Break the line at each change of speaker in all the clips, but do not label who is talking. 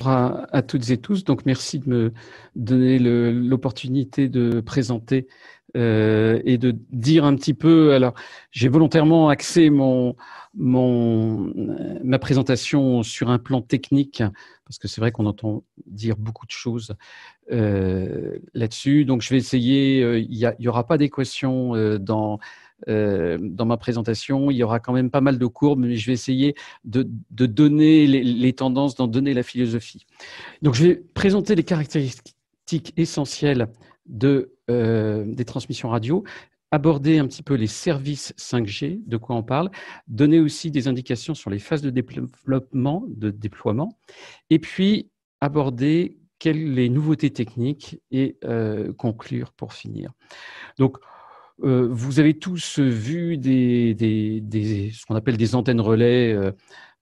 À, à, toutes et tous. Donc, merci de me donner l'opportunité de présenter euh, et de dire un petit peu. Alors, j'ai volontairement axé mon, mon, ma présentation sur un plan technique parce que c'est vrai qu'on entend dire beaucoup de choses euh, là-dessus. Donc, je vais essayer. Euh, il n'y aura pas d'équation euh, dans euh, dans ma présentation. Il y aura quand même pas mal de courbes, mais je vais essayer de, donner les, tendances, d'en donner la philosophie. Donc, je vais présenter les caractéristiques essentielles euh, des transmissions radio, aborder un petit peu les services 5G, de quoi on parle, donner aussi des indications sur les phases de développement, de déploiement, et puis aborder quelles les nouveautés techniques et euh, conclure pour finir. Donc, euh, vous avez tous vu ce qu'on appelle des antennes relais euh,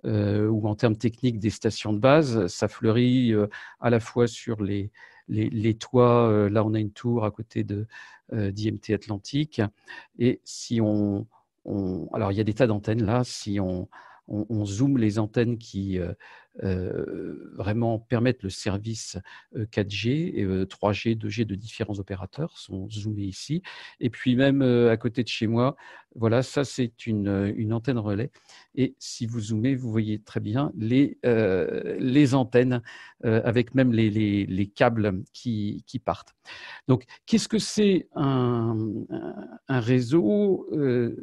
euh, ou en termes techniques des stations de base. Ça fleurit à la fois sur les, les, toits. là, on a une tour à côté de d'IMT Atlantique. Et si on, alors il y a des tas d'antennes là. Si on, on, zoome les antennes qui euh, vraiment permettent le service 4G, et 3G, 2G de différents opérateurs sont zoomés ici. Et puis même à côté de chez moi, voilà, ça c'est une, antenne relais. Et si vous zoomez, vous voyez très bien les, antennes avec même les, les, les câbles qui, partent. Donc, qu'est-ce que c'est un, réseau euh,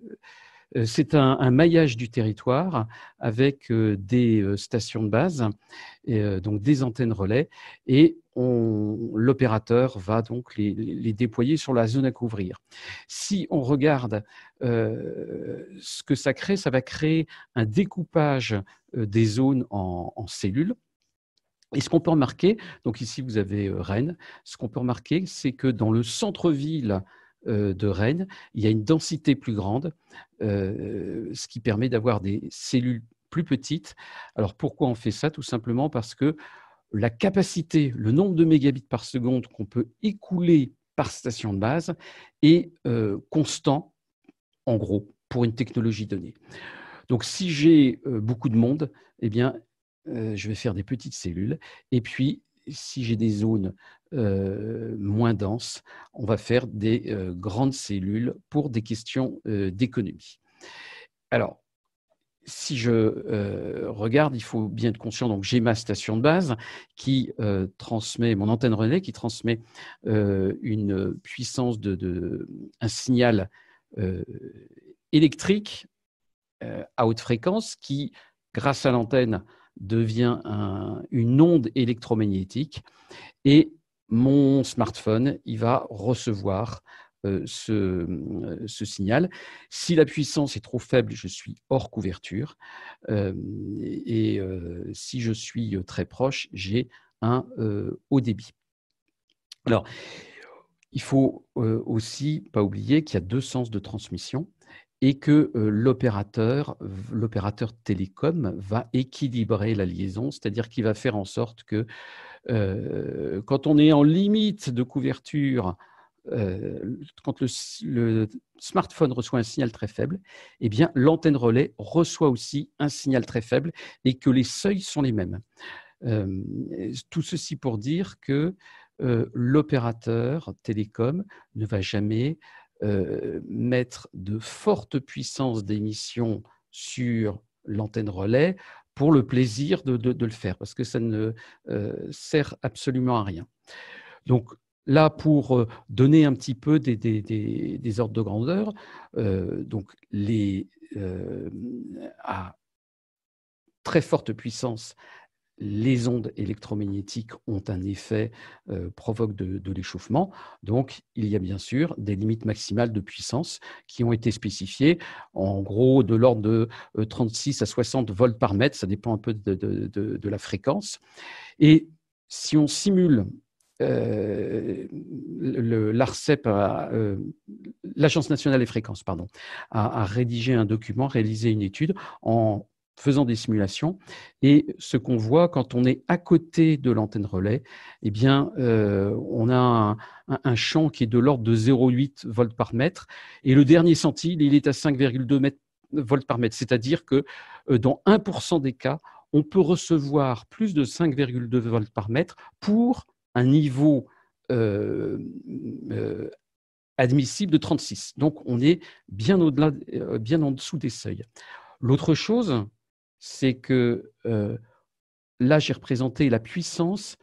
c'est un, maillage du territoire avec euh, des euh, stations de base, donc des antennes relais, et l'opérateur va donc les, déployer sur la zone à couvrir. Si on regarde ce que ça crée, ça va créer un découpage des zones en, en cellules. Et ce qu'on peut remarquer, donc ici vous avez Rennes, ce qu'on peut remarquer, c'est que dans le centre-ville euh, de Rennes, il y a une densité plus grande, euh, ce qui permet d'avoir des cellules plus petites. Alors pourquoi on fait ça? Tout simplement parce que la capacité, le nombre de mégabits par seconde qu'on peut écouler par station de base est euh, constant, en gros, pour une technologie donnée. Donc si j'ai beaucoup de monde, eh bien, je vais faire des petites cellules. Et puis, si j'ai des zones euh, moins denses, on va faire des euh, grandes cellules pour des questions euh, d'économie. Alors, si je regarde, il faut bien être conscient, donc j'ai ma station de base qui transmet, mon antenne relais qui transmet une puissance de, un signal électrique à haute fréquence qui, grâce à l'antenne, devient une onde électromagnétique et mon smartphone, il va recevoir euh, euh, ce, signal. Si la puissance est trop faible, je suis hors couverture. Euh, et si je suis très proche, j'ai un haut débit. Alors, il faut aussi pas oublier qu'il y a deux sens de transmission et que l'opérateur, l'opérateur télécom va équilibrer la liaison, c'est-à-dire qu'il va faire en sorte que quand on est en limite de couverture, quand le, smartphone reçoit un signal très faible, eh bien l'antenne relais reçoit aussi un signal très faible et que les seuils sont les mêmes. tout ceci pour dire que l'opérateur télécom ne va jamais euh, mettre de fortes puissances d'émission sur l'antenne relais pour le plaisir de, le faire, parce que ça ne euh, sert absolument à rien. Donc là, pour euh, donner un petit peu des, ordres de grandeur, donc les, à très forte puissance, les ondes électromagnétiques ont un effet, euh, de, l'échauffement. Donc, il y a bien sûr des limites maximales de puissance qui ont été spécifiées, en gros de l'ordre de 36 euh, à 60 volts par mètre, ça dépend un peu de, la fréquence. Et si on simule euh, l'ARCEP, euh, l'Agence nationale des fréquences, pardon, a, rédigé un document, réalisé une étude en faisant des simulations. Et ce qu'on voit quand on est à côté de l'antenne relais, eh bien, euh, on a un, champ qui est de l'ordre de 0,8 volts par mètre. Et le dernier centile, il est à 5,2 volts par mètre. C'est-à-dire que euh, dans 1% des cas, on peut recevoir plus de 5,2 volts par mètre pour un niveau euh, admissible de 36. Donc on est bien au-delà, bien en dessous des seuils. L'autre chose, c'est que là j'ai représenté la puissance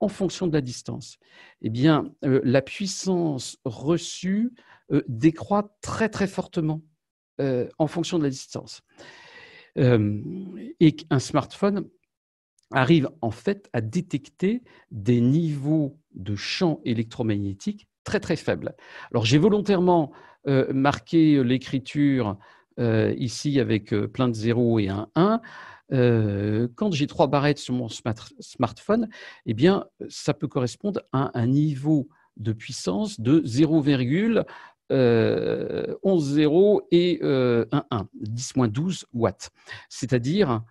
en fonction de la distance. Eh bien, la puissance reçue décroît très très fortement en fonction de la distance. et un smartphone arrive en fait à détecter des niveaux de champ électromagnétique très très faibles. Alors j'ai volontairement euh, marqué l'écriture euh, ici avec euh, plein de zéros et un 1. quand j'ai trois barrettes sur mon smartphone, eh bien, ça peut correspondre à un niveau de puissance de 0,11 0 et 1 1, 10-12 watts. C'est-à-dire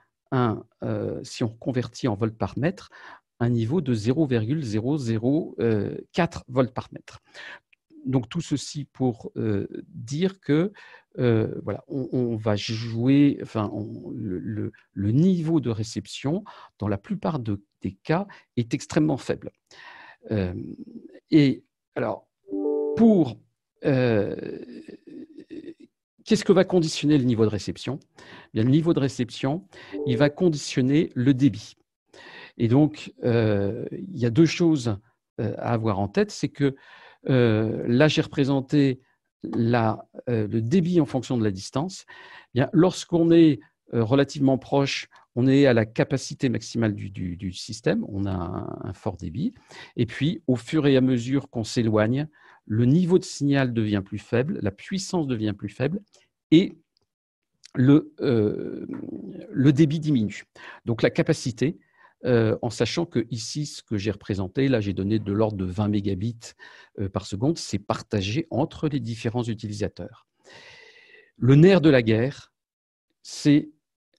euh, si on convertit en volts par mètre, un niveau de 0,004 volts par mètre. Donc tout ceci pour euh, dire que euh, on, va jouer, le, niveau de réception, dans la plupart des cas, est extrêmement faible. et alors, pour Qu'est-ce que va conditionner le niveau de réception? Bien, Le niveau de réception, il va conditionner le débit. Et donc, euh, il y a deux choses euh, à avoir en tête. C'est que euh, là, j'ai représenté le débit en fonction de la distance. lorsqu'on est relativement proche, on est à la capacité maximale du, système, on a un, fort débit. Et puis, au fur et à mesure qu'on s'éloigne, le niveau de signal devient plus faible, la puissance devient plus faible et le, euh, le débit diminue. Donc la capacité, euh, en sachant que ici, ce que j'ai représenté, là j'ai donné de l'ordre de 20 mégabits euh, par seconde, c'est partagé entre les différents utilisateurs. Le nerf de la guerre, c'est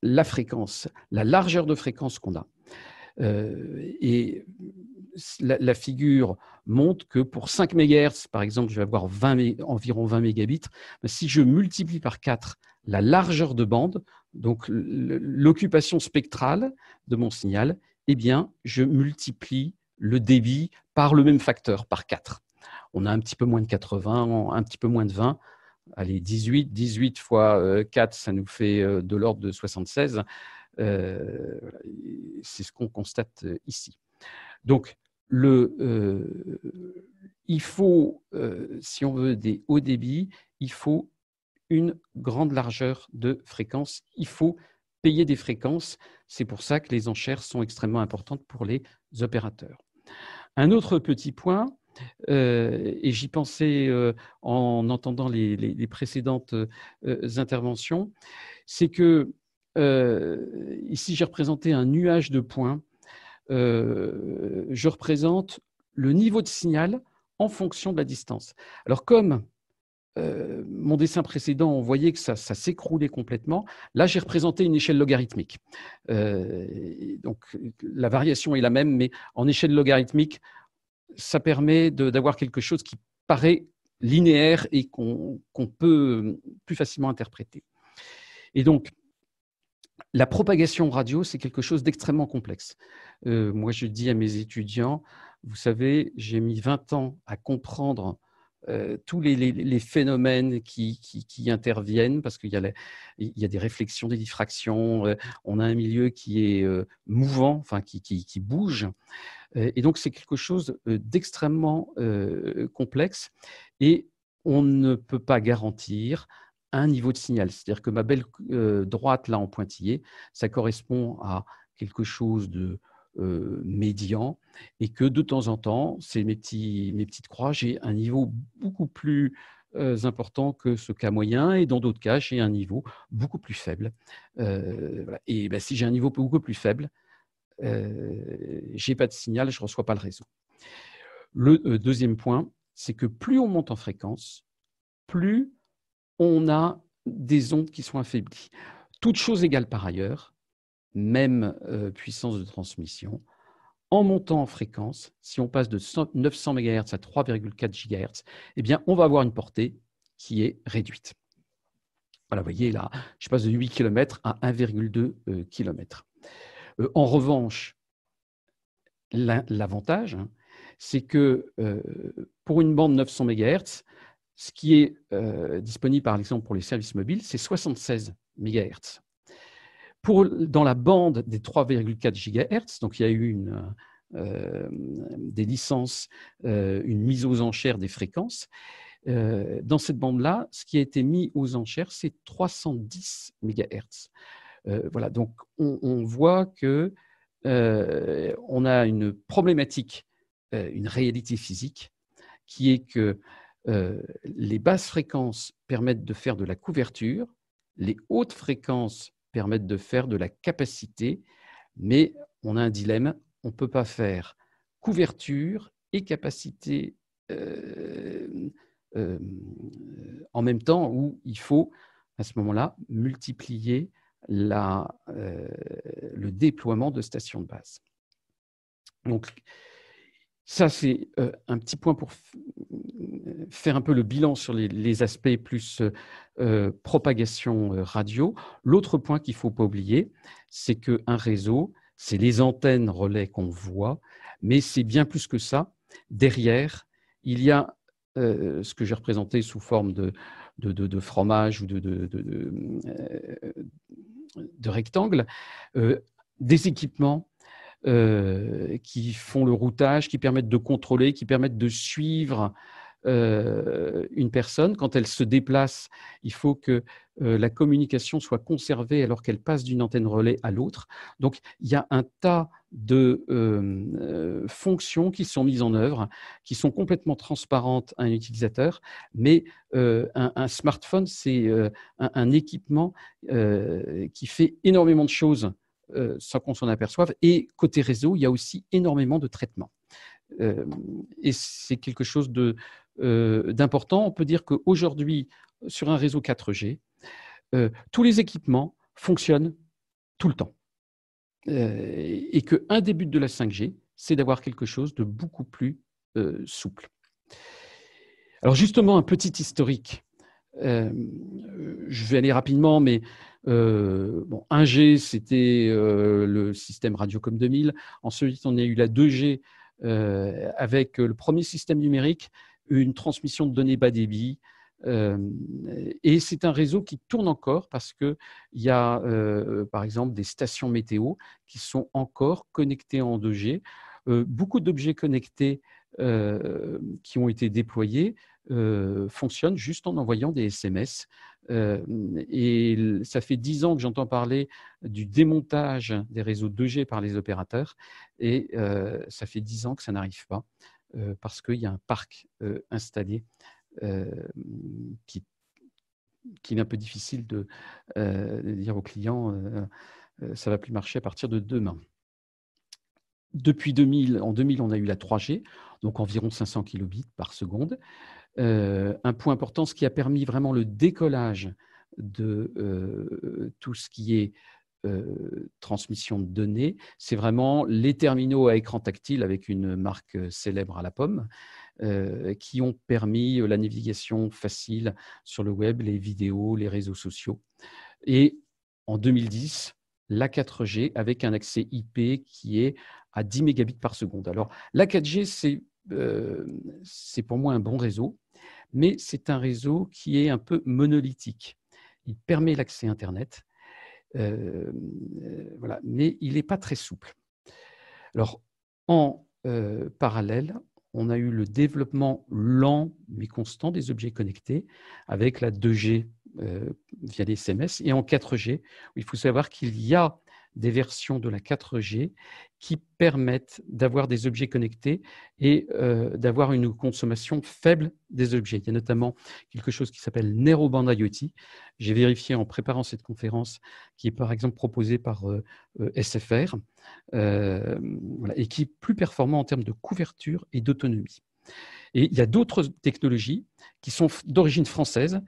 la fréquence, la largeur de fréquence qu'on a. et la, figure montre que pour 5 MHz, par exemple, je vais avoir environ 20 mégabits. si je multiplie par 4 la largeur de bande, donc l'occupation spectrale de mon signal, eh bien, je multiplie le débit par le même facteur, par 4. On a un petit peu moins de 80, un petit peu moins de 20. Allez, 18, 18 fois 4, euh, ça nous fait euh, de l'ordre de 76. Euh, c'est ce qu'on constate ici. Donc, il faut, si on veut des hauts débits, il faut une grande largeur de fréquence. Il faut des fréquences. C'est pour ça que les enchères sont extrêmement importantes pour les opérateurs. Un autre petit point, euh, et j'y pensais en entendant les, précédentes interventions, c'est que ici j'ai représenté un nuage de points euh, je représente le niveau de signal en fonction de la distance. Alors comme euh, mon dessin précédent, on voyait que ça, s'écroulait complètement. Là, j'ai représenté une échelle logarithmique. Euh, donc, la variation est la même, mais en échelle logarithmique, ça permet d'avoir quelque chose qui paraît linéaire et qu'on peut plus facilement interpréter. Et donc, la propagation radio, c'est quelque chose d'extrêmement complexe. Euh, moi, je dis à mes étudiants, vous savez, j'ai mis 20 ans à comprendre euh, tous les, phénomènes qui, interviennent, parce qu'il y, a des réflexions, des diffractions, euh, on a un milieu qui est mouvant, enfin qui, qui bouge. et donc, c'est quelque chose d'extrêmement complexe et on ne peut pas garantir un niveau de signal. C'est-à-dire que ma belle droite là en pointillé, ça correspond à quelque chose de euh, médian et que de temps en temps, c'est mes, petites croix, j'ai un niveau beaucoup plus euh, important que ce cas moyen et dans d'autres cas, j'ai un niveau beaucoup plus faible. Euh, et ben, si j'ai un niveau beaucoup plus faible, j'ai pas de signal, je ne reçois pas le réseau. Le deuxième point, c'est que plus on monte en fréquence, plus on a des ondes qui sont affaiblies. Toutes choses égales par ailleurs, même euh, puissance de transmission. En montant en fréquence, si on passe de 900 MHz à 3,4 GHz, eh bien, on va avoir une portée qui est réduite. Voilà, vous voyez là, je passe de 8 km à 1,2 km. en revanche, l'avantage, hein, c'est que pour une bande 900 MHz, ce qui est disponible par exemple pour les services mobiles, c'est 76 MHz. Dans la bande des 3,4 GHz, donc il y a eu une, des licences, une mise aux enchères des fréquences. dans cette bande-là, ce qui a été mis aux enchères, c'est 310 MHz. voilà, donc on, voit que on a une problématique, une réalité physique, qui est que les basses fréquences permettent de faire de la couverture, les hautes fréquences permettent de faire de la capacité, mais on a un dilemme, on ne peut pas faire couverture et capacité euh, euh, en même temps où il faut à ce moment-là multiplier la, euh, le déploiement de stations de base. Donc, ça, c'est un petit point pour faire un peu le bilan sur les, aspects plus propagation radio. L'autre point qu'il ne faut pas oublier, c'est qu'un réseau, c'est les antennes relais qu'on voit, mais c'est bien plus que ça. Derrière, il y a euh, ce que j'ai représenté sous forme de, de, fromage ou de, euh, rectangle, euh, des équipements qui font le routage, qui permettent de contrôler, qui permettent de suivre euh, une personne, quand elle se déplace, il faut que euh, la communication soit conservée alors qu'elle passe d'une antenne relais à l'autre. Donc, il y a un tas de euh, fonctions qui sont mises en œuvre, qui sont complètement transparentes à un utilisateur, mais un, smartphone, c'est un, équipement qui fait énormément de choses sans qu'on s'en aperçoive. Et côté réseau, il y a aussi énormément de traitements. et c'est quelque chose euh, d'important. On peut dire qu'aujourd'hui, sur un réseau 4G, euh, tous les équipements fonctionnent tout le temps. Euh, et qu'un des buts de la 5G, c'est d'avoir quelque chose de beaucoup plus souple. Alors justement, un petit historique. je vais aller rapidement, mais bon, 1G, c'était le système Radiocom 2000. Ensuite, on a eu la 2G avec le premier système numérique une transmission de données bas débit. Euh, et c'est un réseau qui tourne encore parce qu'il y a, euh, par exemple, des stations météo qui sont encore connectées en 2G. Euh, beaucoup d'objets connectés qui ont été déployés fonctionnent juste en envoyant des SMS. Et ça fait dix ans que j'entends parler du démontage des réseaux 2G par les opérateurs et ça fait dix ans que ça n'arrive pas. Parce qu'il y a un parc installé qui, qui est un peu difficile de, dire aux clients ça va plus marcher à partir de demain. Depuis 2000, en 2000, on a eu la 3G, donc environ 500 kilobits par seconde. Un point important, ce qui a permis vraiment le décollage de tout ce qui est euh, transmission de données, c'est vraiment les terminaux à écran tactile avec une marque euh, célèbre à la pomme, euh, qui ont permis la navigation facile sur le web, les vidéos, les réseaux sociaux. Et en 2010, la 4G avec un accès IP qui est à 10 mégabits par seconde. Alors, la 4G, c'est c'est pour moi un bon réseau, mais c'est un réseau qui est un peu monolithique. Il permet l'accès Internet, euh, euh, voilà. Mais il n'est pas très souple. Alors, en euh, parallèle, on a eu le développement lent mais constant des objets connectés avec la 2G via les SMS et en 4G, où il faut savoir qu'il y a des versions de la 4G qui permettent d'avoir des objets connectés et euh, d'avoir une consommation faible des objets. Il y a notamment quelque chose qui s'appelle Narrowband IoT. J'ai vérifié en préparant cette conférence, qui est par exemple proposée par euh, euh, SFR et qui est plus performant en termes de couverture et d'autonomie. Et il y a d'autres technologies qui sont d'origine française,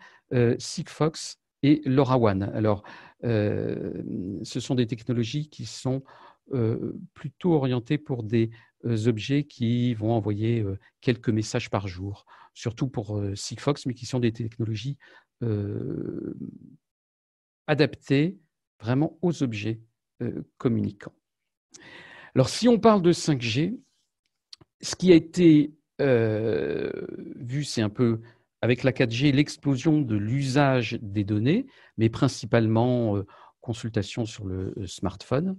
Sigfox et LoRaWAN. Alors, ce sont des technologies qui sont euh, plutôt orientées pour des euh, objets qui vont envoyer quelques messages par jour, surtout pour Sigfox, mais qui sont des technologies adaptées vraiment aux objets communicants. Alors, si on parle de 5G, ce qui a été vu, c'est un peu avec la 4G l'explosion de l'usage des données, mais principalement consultation sur le smartphone,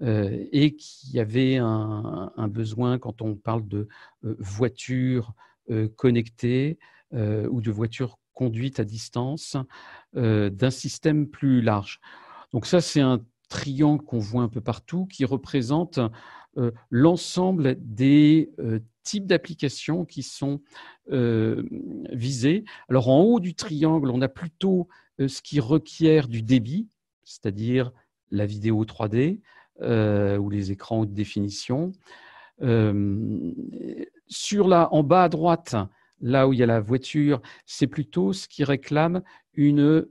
et qu'il y avait un, besoin quand on parle de voitures connectées ou de voitures conduites à distance, d'un système plus large. Donc ça, c'est un triangle qu'on voit un peu partout qui représente l'ensemble des types d'applications qui sont visées. Alors en haut du triangle, on a plutôt ce qui requiert du débit, c'est-à-dire la vidéo 3D ou les écrans haute définition. sur la, en bas à droite, là où il y a la voiture, c'est plutôt ce qui réclame une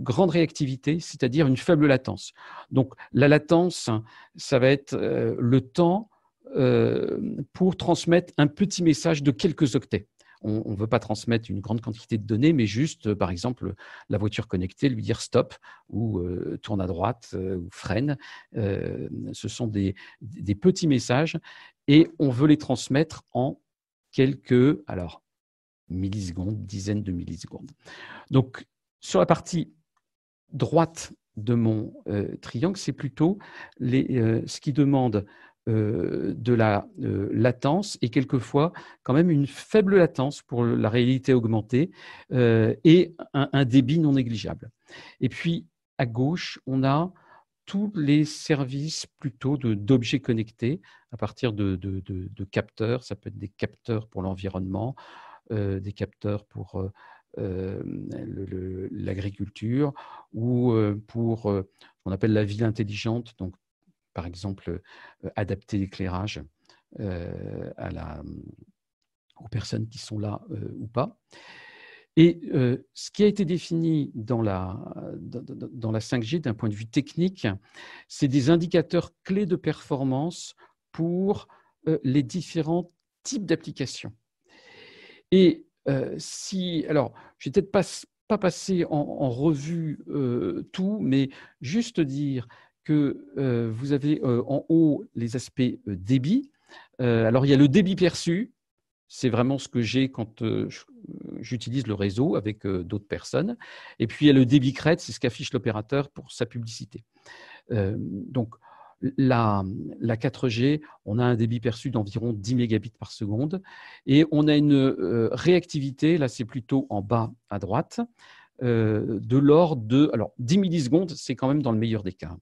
grande réactivité, c'est-à-dire une faible latence. Donc la latence, ça va être euh, le temps euh, pour transmettre un petit message de quelques octets. On ne veut pas transmettre une grande quantité de données, mais juste, par exemple, la voiture connectée, lui dire stop ou euh, tourne à droite ou freine. ce sont des, petits messages et on veut les transmettre en quelques, alors, millisecondes, dizaines de millisecondes. Donc, sur la partie droite de mon euh, triangle, c'est plutôt euh, ce qui demande euh, de la latence et quelquefois quand même une faible latence pour la réalité augmentée et un, débit non négligeable. Et puis à gauche, on a tous les services plutôt d'objets connectés à partir de, de, capteurs. Ça peut être des capteurs pour l'environnement, des capteurs pour euh, l'agriculture ou euh, pour euh, ce qu'on appelle la ville intelligente, donc par exemple adapter l'éclairage à la, aux personnes qui sont là ou pas. Et ce qui a été défini dans la, dans, la 5G d'un point de vue technique, c'est des indicateurs clés de performance pour les différents types d'applications. Et euh, si, alors, je vais peut-être pas, pas passer en, revue euh, tout, mais juste dire que euh, vous avez en haut les aspects débit. alors, il y a le débit perçu, c'est vraiment ce que j'ai quand j'utilise le réseau avec d'autres personnes. Et puis, il y a le débit crête, c'est ce qu'affiche l'opérateur pour sa publicité. donc, la, 4G, on a un débit perçu d'environ 10 mégabits par seconde et on a une euh, réactivité, là c'est plutôt en bas à droite, euh, de l'ordre de alors 10 millisecondes, c'est quand même dans le meilleur des cas.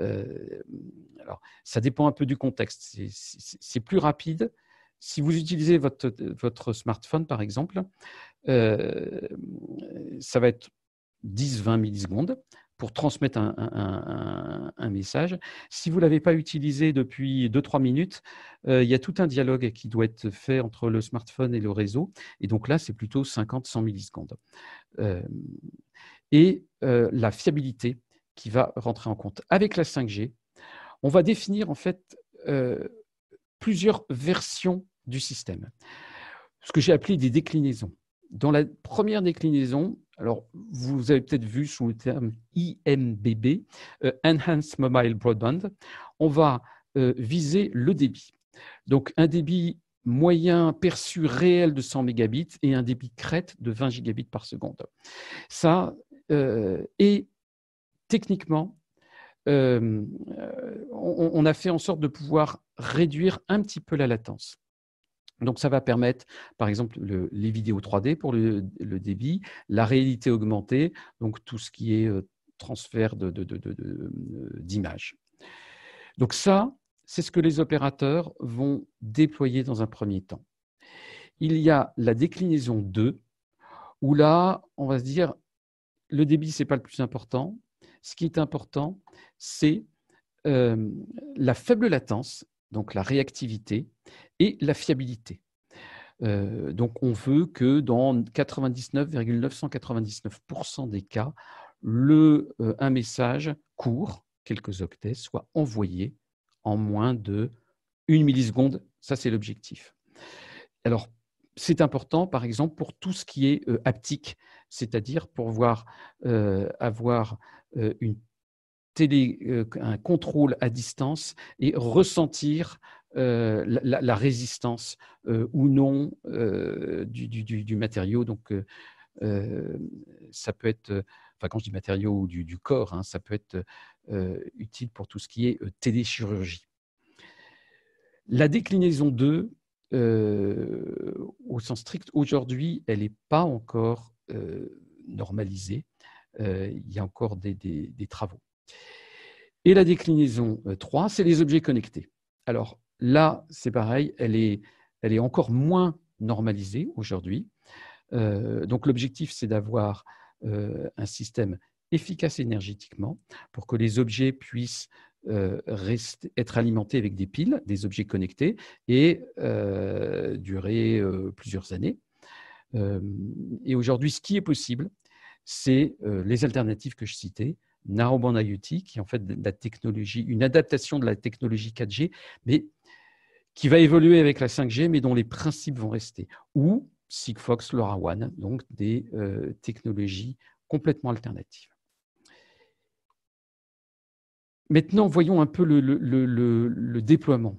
Euh, alors, ça dépend un peu du contexte. C'est plus rapide. Si vous utilisez votre, smartphone, par exemple, ça va être 10-20 millisecondes pour transmettre un, message. Si vous ne l'avez pas utilisé depuis 2-3 minutes, euh, il y a tout un dialogue qui doit être fait entre le smartphone et le réseau. Et donc là, c'est plutôt 50-100 millisecondes. Euh, et euh, la fiabilité qui va rentrer en compte. Avec la 5G, on va définir en fait plusieurs versions du système. Ce que j'ai appelé des déclinaisons. Dans la première déclinaison, alors vous avez peut-être vu sous le terme IMBB, euh, Enhanced Mobile Broadband, on va euh, viser le débit. Donc un débit moyen perçu réel de 100 mégabits et un débit crête de 20 gigabits par seconde. Ça, euh, techniquement, on, a fait en sorte de pouvoir réduire un petit peu la latence. Donc, ça va permettre, par exemple, les vidéos 3D pour le, débit, la réalité augmentée, donc tout ce qui est euh, transfert d'images. donc ça, c'est ce que les opérateurs vont déployer dans un premier temps. Il y a la déclinaison 2, où là, on va se dire, le débit, ce n'est pas le plus important. Ce qui est important, c'est euh, la faible latence, donc la réactivité, et la fiabilité. Euh, donc on veut que dans 99,999% des cas, le, euh, un message court, quelques octets, soit envoyé en moins de une milliseconde. Ça, c'est l'objectif. Alors, c'est important, par exemple, pour tout ce qui est haptique, c'est-à-dire pour voir, avoir une un contrôle à distance et ressentir la, résistance ou non du, du, matériau. Donc, ça peut être, enfin quand je dis matériau ou du, corps, hein, ça peut être utile pour tout ce qui est téléchirurgie. La déclinaison 2, au sens strict, aujourd'hui, elle n'est pas encore normalisée. il y a encore des, travaux. Et la déclinaison 3, c'est les objets connectés. Alors là, c'est pareil, elle est, encore moins normalisée aujourd'hui. Euh, donc l'objectif, c'est d'avoir euh, un système efficace énergétiquement pour que les objets puissent euh, être alimentés avec des piles, des objets connectés, et durer plusieurs années. Et aujourd'hui, ce qui est possible, c'est les alternatives que je citais, Narrowband IoT, qui est en fait la technologie, une adaptation de la technologie 4G, mais qui va évoluer avec la 5G, mais dont les principes vont rester. Ou Sigfox LoRaWAN, donc des euh, technologies complètement alternatives. Maintenant, voyons un peu le, déploiement.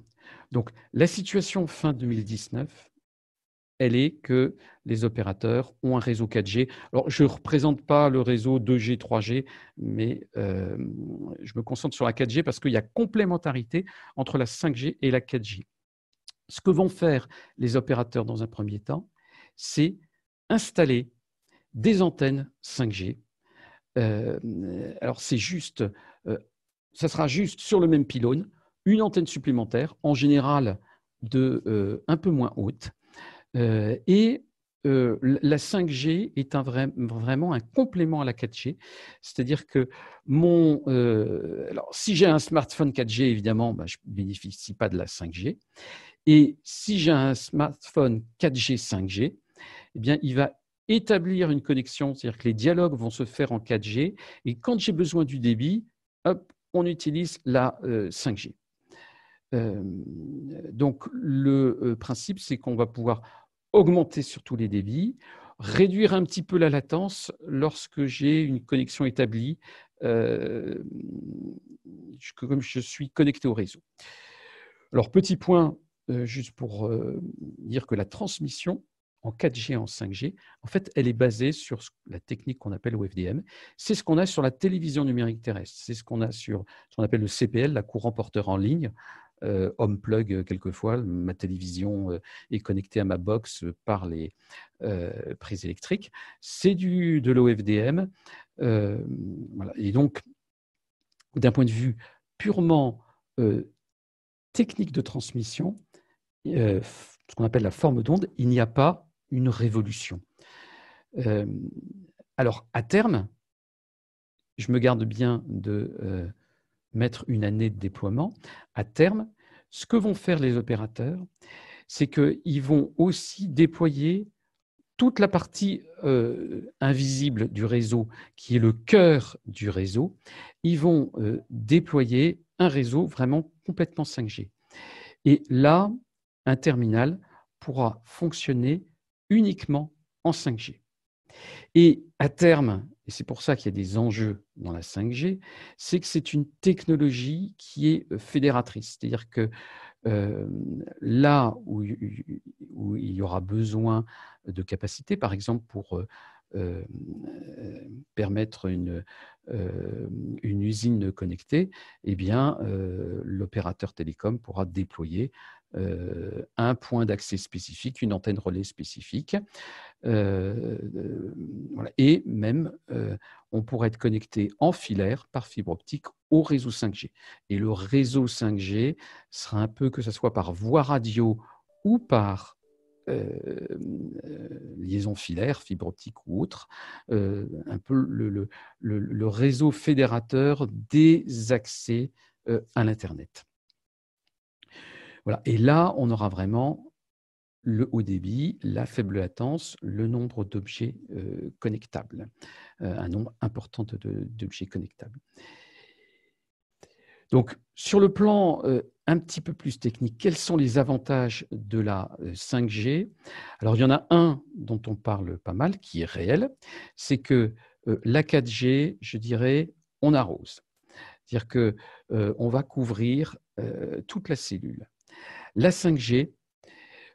Donc, la situation fin 2019, elle est que les opérateurs ont un réseau 4G. Alors, je ne représente pas le réseau 2G, 3G, mais euh, je me concentre sur la 4G parce qu'il y a complémentarité entre la 5G et la 4G. Ce que vont faire les opérateurs dans un premier temps, c'est installer des antennes 5G. Euh, alors c'est juste, euh, ça sera juste sur le même pylône, une antenne supplémentaire, en général de un peu moins haute. Et la 5G est un vrai, vraiment un complément à la 4G. C'est-à-dire que mon, alors, si j'ai un smartphone 4G, évidemment, bah, je ne bénéficie pas de la 5G. Et si j'ai un smartphone 4G, 5G, eh bien, il va établir une connexion, c'est-à-dire que les dialogues vont se faire en 4G, et quand j'ai besoin du débit, hop, on utilise la 5G. Euh, euh, donc, le euh, principe, c'est qu'on va pouvoir augmenter sur tous les débits, réduire un petit peu la latence lorsque j'ai une connexion établie, comme je suis connecté au réseau. Alors, petit point, juste pour dire que la transmission en 4G, en 5G, en fait, elle est basée sur la technique qu'on appelle OFDM. C'est ce qu'on a sur la télévision numérique terrestre. C'est ce qu'on a sur ce qu'on appelle le CPL, la courant porteur en ligne. Euh, home plug, euh, quelquefois, ma télévision euh, est connectée à ma box par les prises électriques. C'est du, de l'OFDM. voilà. Et donc, d'un point de vue purement technique de transmission, ce qu'on appelle la forme d'onde, il n'y a pas une révolution. Euh, alors, à terme, je me garde bien de euh, mettre une année de déploiement. À terme, ce que vont faire les opérateurs, c'est qu'ils vont aussi déployer toute la partie euh, invisible du réseau, qui est le cœur du réseau. Ils vont déployer un réseau vraiment complètement 5G. Et là, un terminal pourra fonctionner uniquement en 5G. Et à terme, et c'est pour ça qu'il y a des enjeux dans la 5G, c'est que c'est une technologie qui est euh, fédératrice. C'est-à-dire que euh, là où, il y aura besoin de capacité, par exemple pour euh, permettre une, usine connectée, eh bien, l'opérateur télécom pourra déployer un point d'accès spécifique, une antenne relais spécifique. Euh, et même, on pourrait être connecté en filaire par fibre optique au réseau 5G. Et le réseau 5G sera un peu que ce soit par voie radio ou par liaison filaire, fibre optique ou autre, un peu le, le, réseau fédérateur des accès à l'Internet. Et là, on aura vraiment le haut débit, la faible latence, le nombre d'objets euh, connectables, euh, un nombre important d'objets connectables. Donc, sur le plan euh, un petit peu plus technique, quels sont les avantages de la 5G Alors, il y en a un dont on parle pas mal, qui est réel, c'est que la 4G, je dirais, on arrose. C'est-à-dire qu'on on va couvrir toute la cellule. La 5G,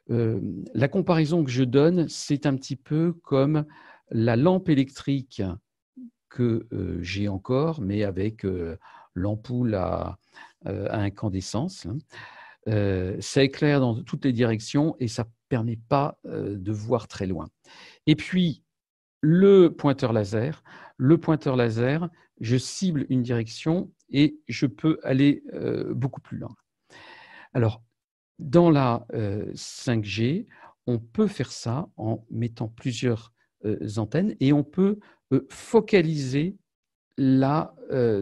la comparaison que je donne, c'est un petit peu comme la lampe électrique que j'ai encore, mais avec l'ampoule à, incandescence. Hein. ça éclaire dans toutes les directions et ça ne permet pas de voir très loin. Et puis, le pointeur laser. Le pointeur laser, je cible une direction et je peux aller beaucoup plus loin. Alors, dans la 5G, on peut faire ça en mettant plusieurs antennes et on peut focaliser la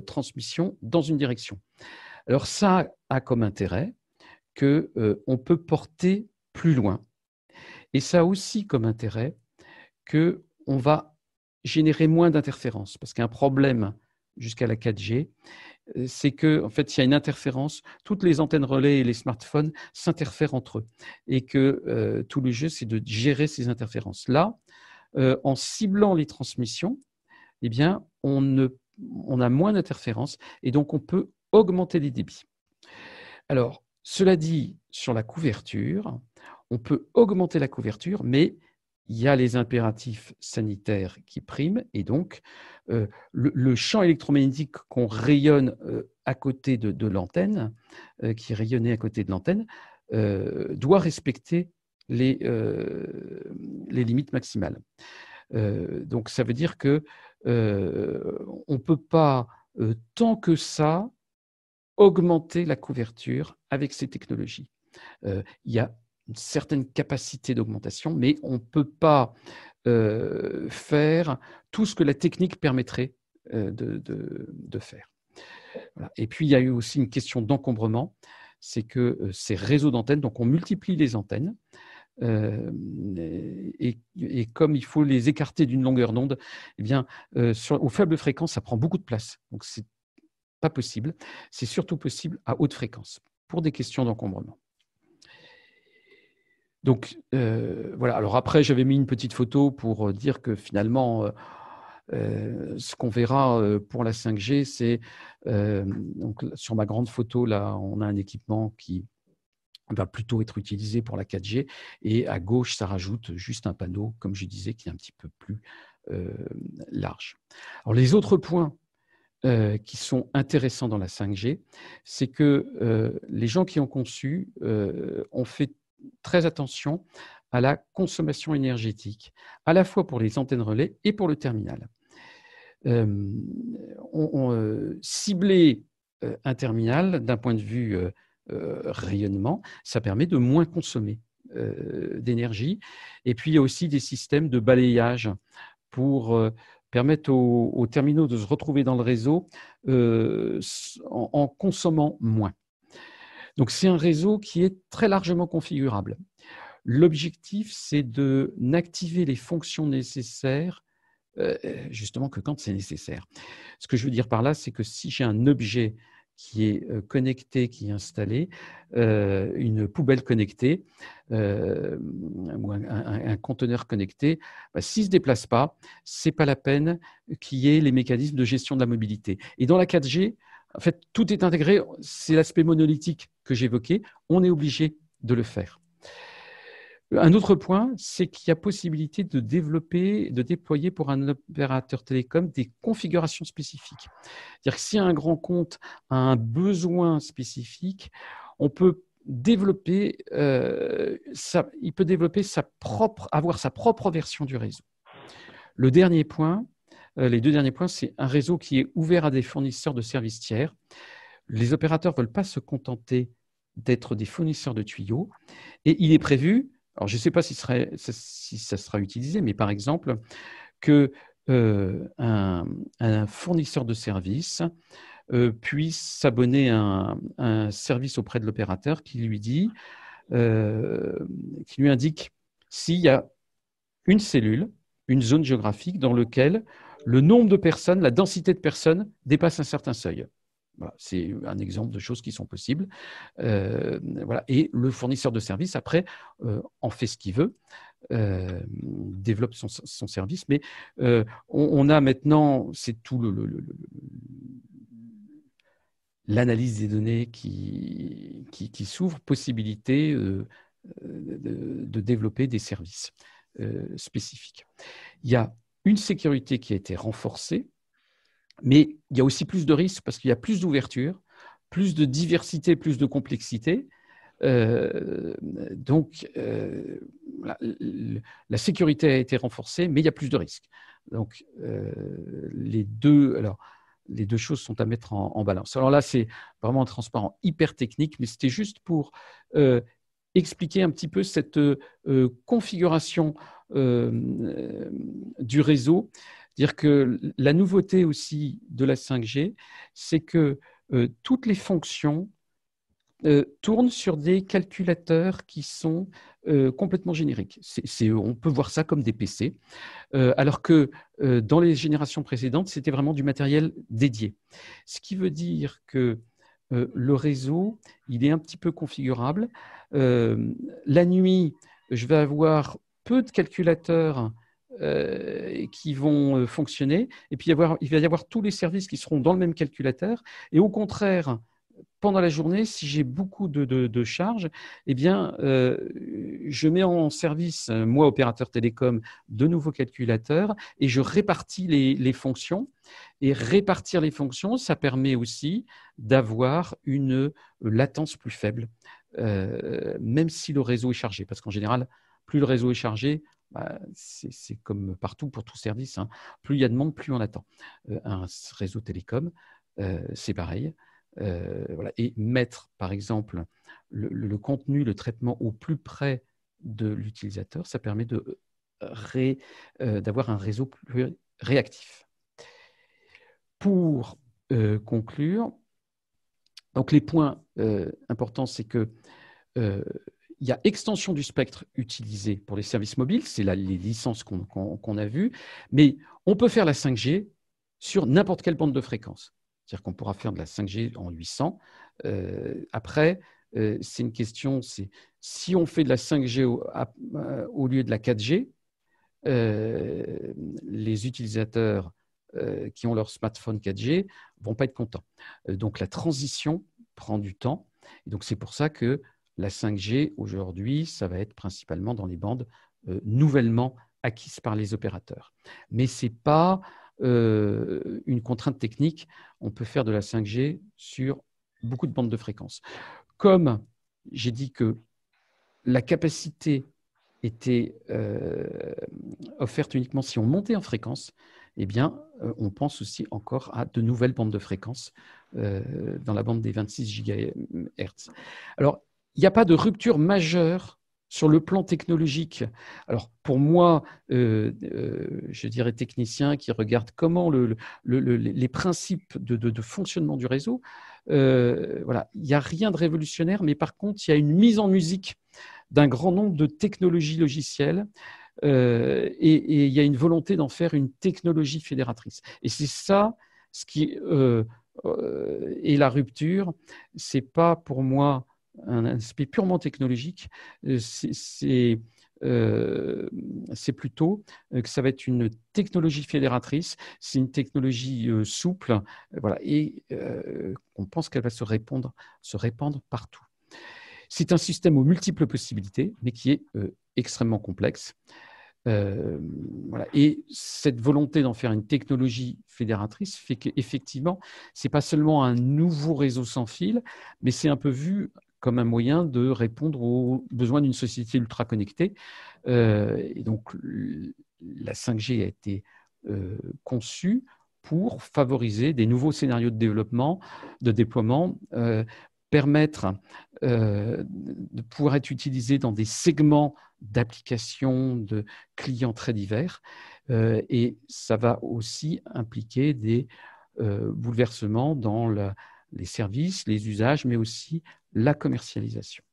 transmission dans une direction. Alors ça a comme intérêt qu'on peut porter plus loin. Et ça a aussi comme intérêt qu'on va générer moins d'interférences. Parce qu'un problème jusqu'à la 4G, c'est qu'en en fait, il y a une interférence. Toutes les antennes relais et les smartphones s'interfèrent entre eux. Et que tout le jeu, c'est de gérer ces interférences. Là, en ciblant les transmissions, eh bien, on, on a moins d'interférences et donc on peut augmenter les débits. Alors, cela dit, sur la couverture, on peut augmenter la couverture, mais il y a les impératifs sanitaires qui priment et donc euh, le, champ électromagnétique qu'on rayonne euh, à côté de, l'antenne, euh, qui rayonné à côté de l'antenne, doit respecter les, les limites maximales. donc ça veut dire que on ne peut pas tant que ça augmenter la couverture avec ces technologies. il y a une certaine capacité d'augmentation, mais on ne peut pas euh, faire tout ce que la technique permettrait euh, de, faire. Et puis, il y a eu aussi une question d'encombrement, c'est que euh, ces réseaux d'antennes, donc on multiplie les antennes, et, comme il faut les écarter d'une longueur d'onde, eh bien, sur, aux faibles fréquences, ça prend beaucoup de place. Donc, c'est pas possible. C'est surtout possible à haute fréquence pour des questions d'encombrement. Donc euh, voilà, alors après j'avais mis une petite photo pour euh, dire que finalement euh, ce qu'on verra pour la 5G, c'est donc sur ma grande photo là, on a un équipement qui va plutôt être utilisé pour la 4G et à gauche ça rajoute juste un panneau, comme je disais, qui est un petit peu plus large. Alors les autres points qui sont intéressants dans la 5G, c'est que les gens qui ont conçu ont fait très attention à la consommation énergétique, à la fois pour les antennes relais et pour le terminal. Euh, euh, cibler euh, un terminal d'un point de vue rayonnement, ça permet de moins consommer d'énergie. Et puis, il y a aussi des systèmes de balayage pour permettre aux, terminaux de se retrouver dans le réseau en consommant moins. Donc c'est un réseau qui est très largement configurable. L'objectif, c'est de n'activer les fonctions nécessaires euh, justement que quand c'est nécessaire. Ce que je veux dire par là, c'est que si j'ai un objet qui est euh, connecté, qui est installé, euh, une poubelle connectée ou un, conteneur connecté, bah, s'il ne se déplace pas, ce n'est pas la peine qu'il y ait les mécanismes de gestion de la mobilité. Et dans la 4G, en fait, tout est intégré. C'est l'aspect monolithique que j'évoquais. On est obligé de le faire. Un autre point, c'est qu'il y a possibilité de développer, de déployer pour un opérateur télécom des configurations spécifiques. C'est-à-dire que si un grand compte a un besoin spécifique, on peut développer, euh, il peut développer sa propre, avoir sa propre version du réseau. Le dernier point, les deux derniers points, c'est un réseau qui est ouvert à des fournisseurs de services tiers. Les opérateurs ne veulent pas se contenter d'être des fournisseurs de tuyaux. Et il est prévu, alors je ne sais pas si, ça sera utilisé, mais par exemple, que euh, fournisseur de services euh, puisse s'abonner à, un service auprès de l'opérateur qui lui dit, qui lui indique s'il y a une cellule, une zone géographique dans laquelle le nombre de personnes, la densité de personnes dépasse un certain seuil. c'est un exemple de choses qui sont possibles. Euh, voilà. Et le fournisseur de service, après, euh, en fait ce qu'il veut, euh, développe son, service. Mais on, a maintenant, c'est tout l'analyse des données qui, qui, s'ouvre, possibilité de, développer des services spécifiques. Il y a une sécurité qui a été renforcée, mais il y a aussi plus de risques parce qu'il y a plus d'ouverture, plus de diversité, plus de complexité. Euh, donc, euh, la, sécurité a été renforcée, mais il y a plus de risques. Donc, euh, les, deux, alors, les deux choses sont à mettre en, balance. Alors là, c'est vraiment transparent hyper technique, mais c'était juste pour expliquer un petit peu cette configuration du réseau. Dire que la nouveauté aussi de la 5G, c'est que toutes les fonctions euh, tournent sur des calculateurs qui sont euh, complètement génériques. on peut voir ça comme des PC, euh, alors que dans les générations précédentes, c'était vraiment du matériel dédié. Ce qui veut dire que le réseau, il est un petit peu configurable. la nuit, je vais avoir peu de calculateurs qui vont fonctionner, et puis il va y avoir tous les services qui seront dans le même calculateur, et au contraire, pendant la journée, si j'ai beaucoup de, charges, eh bien, euh, je mets en service, moi, opérateur télécom, de nouveaux calculateurs et je répartis les, fonctions. Et répartir les fonctions, ça permet aussi d'avoir une latence plus faible, euh, même si le réseau est chargé. Parce qu'en général, plus le réseau est chargé, bah, c'est comme partout pour tout service. Hein. Plus il y a de monde, plus on attend. Euh, un réseau télécom, c'est pareil. Euh, et mettre, par exemple, le, contenu, le traitement au plus près de l'utilisateur, ça permet euh, d'avoir un réseau plus réactif. Pour euh, conclure, donc les points importants, c'est que il y a extension du spectre utilisé pour les services mobiles, c'est les licences qu'on a vues, mais on peut faire la 5G sur n'importe quelle bande de fréquence. C'est-à-dire qu'on pourra faire de la 5G en 800. Euh, après, euh, c'est une question, c'est si on fait de la 5G euh, au, lieu de la 4G, les utilisateurs qui ont leur smartphone 4G vont pas être contents. donc la transition prend du temps. Donc c'est pour ça que la 5G aujourd'hui, ça va être principalement dans les bandes nouvellement acquises par les opérateurs. Mais c'est pas euh, une contrainte technique, on peut faire de la 5G sur beaucoup de bandes de fréquences. Comme j'ai dit que la capacité était euh, offerte uniquement si on montait en fréquence, eh bien, euh, on pense aussi encore à de nouvelles bandes de fréquences dans la bande des 26 GHz. Alors, il n'y a pas de rupture majeure sur le plan technologique, alors pour moi, euh, euh, je dirais technicien qui regarde comment les principes de, fonctionnement du réseau, euh, voilà, il n'y a rien de révolutionnaire, mais par contre, il y a une mise en musique d'un grand nombre de technologies logicielles et, et, il y a une volonté d'en faire une technologie fédératrice. Et c'est ça ce qui est la rupture. C'est pas pour moi un aspect purement technologique, euh, euh, c'est plutôt euh, que ça va être une technologie fédératrice, c'est une technologie souple, voilà, et on pense qu'elle va se répandre, se répandre partout. C'est un système aux multiples possibilités, mais qui est extrêmement complexe. voilà. Et cette volonté d'en faire une technologie fédératrice fait qu'effectivement, ce n'est pas seulement un nouveau réseau sans fil, mais c'est un peu vu comme un moyen de répondre aux besoins d'une société ultra connectée. Euh, et donc, la 5G a été euh, conçue pour favoriser des nouveaux scénarios de développement, de déploiement, euh, permettre de pouvoir être utilisé dans des segments d'applications de clients très divers. et ça va aussi impliquer des bouleversements dans les services, les usages, mais aussi la commercialisation.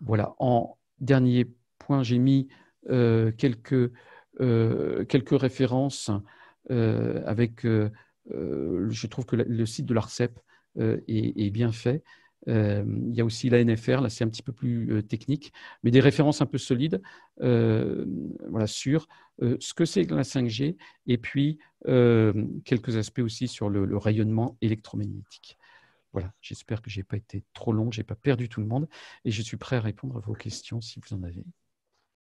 Voilà, en dernier point, j'ai mis euh, quelques, euh, quelques références euh, avec, je trouve que le site de l'ARCEP est, bien fait. Il y a aussi la NFR, là c'est un petit peu plus technique, mais des références un peu solides voilà, sur ce que c'est la 5G et puis quelques aspects aussi sur le rayonnement électromagnétique. Voilà, j'espère que je n'ai pas été trop long, je n'ai pas perdu tout le monde et je suis prêt à répondre à vos questions si vous en avez.